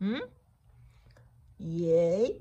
Hum? Yay.